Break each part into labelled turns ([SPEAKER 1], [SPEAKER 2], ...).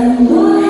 [SPEAKER 1] And what?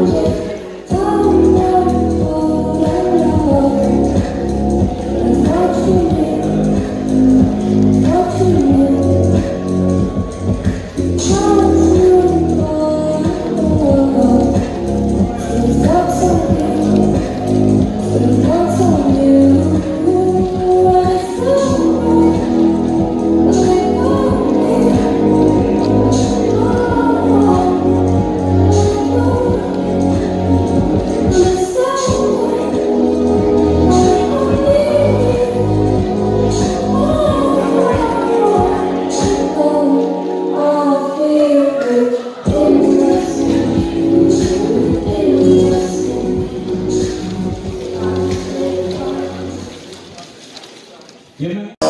[SPEAKER 1] Yana